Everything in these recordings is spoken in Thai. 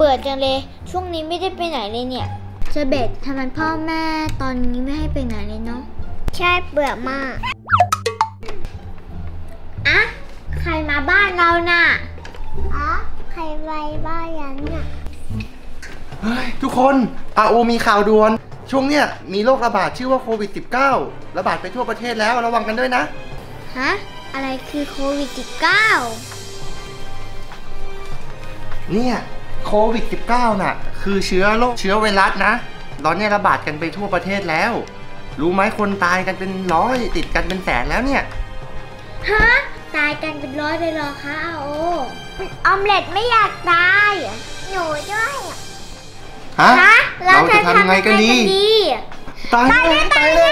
บื่อจังเลย ช่วงนี้ไม่ได้ไปไหนเลยเนี่ยเจเบตทำไมพ่อแม่ตอนนี้ไม่ให้ไปไหนเลยเนาะใช่เบื่อมากอะใครมาบ้านเราน่ะอ๋อใครไวบ้ายันน่ะเฮ้ยทุกคนอาโอมีข่าวด่วน ช่วงเนี้ยมีโรคระบาดชื่อว่าโควิด -19 ระบาดไปทั่วประเทศแล้วระวังกันด้วยนะ ฮะ อะไรคือโควิด -19 เนี่ยโควิด -19 น่ะ คือเชื้อโรคเชื้อไวรัสนะตอนเนี้ยระบาดกันไปทั่วประเทศแล้ว รู้ไหมคนตายกันเป็นร้อยติดกันเป็นแสนแล้วเนี่ย ฮะ ตายกันเป็นร้อยเลยเหรอคะอาโอออมเล็ตไม่อยากตาย หนูด้วยฮะฮะเราจะทำยังไงกันดี ตายเลยตายเลยตายเลย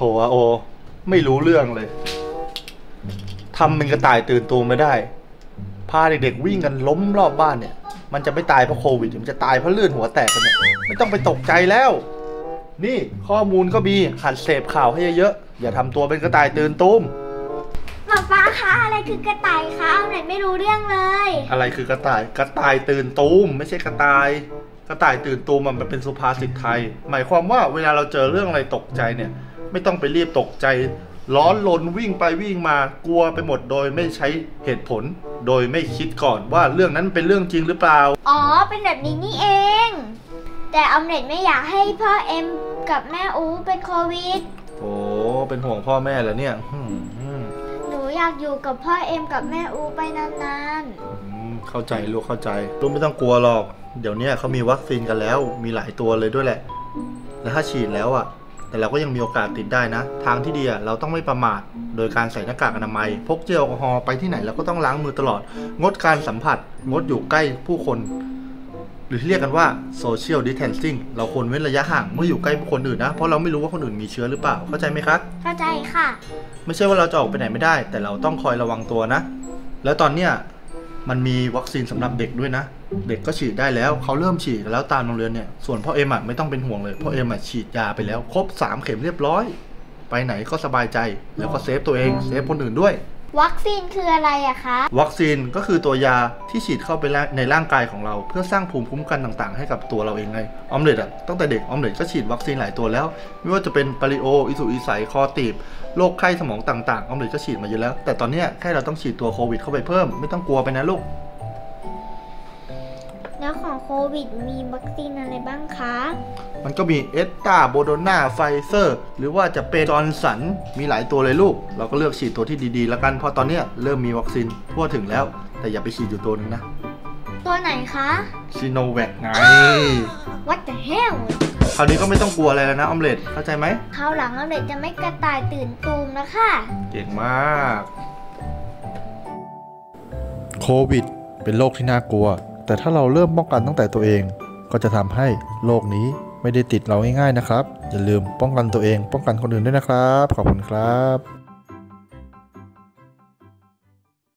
ถอาโอ ไม่รู้เรื่องเลยทำเป็นกระต่ายตื่นตูมไม่ได้ พาเด็กๆวิ่งกันล้มรอบบ้านเนี่ย มันจะไม่ตายเพราะโควิด มันจะตายเพราะเลื่อนหัวแตกกันเนี่ย ไม่ต้องไปตกใจแล้ว นี่ข้อมูลก็มีหัดเสพข่าวให้เยอะๆ อย่าทำตัวเป็นกระต่ายตื่นตูมป๊าป๊าคะอะไรคือกระต่ายคะออมเล็ตไม่รู้เรื่องเลย อะไรคือกระต่าย กระต่ายตื่นตูมไม่ใช่กระต่าย กระต่ายตื่นตูมมันเป็นสุภาษิตไทย หมายความว่าเวลาเราเจอเรื่องอะไรตกใจเนี่ย ไม่ต้องไปรีบตกใจ ร้อนลนวิ่งไปวิ่งมากลัวไปหมดโดยไม่ใช้เหตุผล โดยไม่คิดก่อนว่าเรื่องนั้นเป็นเรื่องจริงหรือเปล่า อ๋อ เป็นแบบนี้นี่เอง แต่ออมเล็ตไม่อยากให้พ่อเอ็มกับแม่อูเป็นโควิด โอ้เป็นห่วงพ่อแม่เหรอเนี่ยอืมอืมหนูอยากอยู่กับพ่อเอ็มกับแม่อูไปนานอืมเข้าใจลูกเข้าใจลูกไม่ต้องกลัวหรอก เดี๋ยวเนี้ยเขามีวัคซีนกันแล้ว มีหลายตัวเลยด้วยแหละ แล้วถ้าฉีดแล้วอะ แต่เราก็ยังมีโอกาสติดได้นะ ทางที่ดีอะเราต้องไม่ประมาท โดยการใส่หน้ากากอนามัย พกเจลแอลกอฮอล์ไปที่ไหนเราก็ต้องล้างมือตลอด งดการสัมผัส งดอยู่ใกล้ผู้คน หรือที่เรียกกันว่า social distancing เราควรเว้นระยะห่างเมื่ออยู่ใกล้ผู้คนอื่นนะ เพราะเราไม่รู้ว่าคนอื่นมีเชื้อหรือเปล่า เข้าใจไหมครับๆเข้าใจค่ะ ไม่ใช่ว่าเราจะออกไปไหนไม่ได้ แต่เราต้องคอยระวังตัวนะ แล้วตอนเนี้ยมันมีวัคซีนสำหรับเด็กด้วยนะ เด็กก็ฉีดได้แล้วเขาเริ่มฉีดกันแล้วตามโรงเรียนเนี่ยส่วนพ่อเอ็มอะไม่ต้องเป็นห่วงเลยพ่อเอ็มอะฉีดยาไปแล้ว ครบ3เข็มเรียบร้อย ไปไหนก็สบายใจแล้วก็ save ตัวเอง save คนอื่นด้วย วัคซีนคืออะไรอะคะ วัคซีนก็คือตัวยาที่ฉีดเข้าไปในร่างกายของเรา เพื่อสร้างภูมิคุ้มกันต่างๆ ให้กับตัวเราเองไงออมเล็ตอะตั้งแต่เด็กออมเล็ตก็ฉีดวัคซีนหลายตัวแล้ว ไม่ว่าจะเป็นโปลิโออีสุกอีใสคอตีบโรคไข้สมองต่างๆออมเล็ตก็ฉีดมาเยอะแล้ว แต่ตอนเนี้ยแค่เราต้องฉีดตัวโควิดเข้าไปเพิ่มไม่ต้องกลัวไปนะลูก แล้วของโควิดมีวัคซีนอะไรบ้างคะ มันก็มีแอสตร้าโมเดอร์นาไฟเซอร์ หรือว่าจะเป็นจอห์นสัน มีหลายตัวเลยลูก เราก็เลือกฉีดตัวที่ดีๆ แล้วกัน เพราะตอนเนี้ยเริ่มมีวัคซีนทั่วถึงแล้ว แต่อย่าไปฉีดอยู่ตัวหนึ่งนะ ตัวไหนคะซิโนแวคไง What the hell คราวนี้ก็ไม่ต้องกลัวอะไรแล้วนะออมเล็ตเข้าใจไหมคราวหลังออมเล็ตจะไม่กระต่ายตื่นตูมแล้วค่ะ เก่งมาก โควิด เป็นโรคที่น่ากลัว แต่ถ้าเราเริ่มป้องกันตั้งแต่ตัวเอง ก็จะทำให้โรคนี้ไม่ได้ติดเราง่ายๆนะครับ อย่าลืมป้องกันตัวเอง ป้องกันคนอื่นด้วยนะครับ ขอบคุณครับ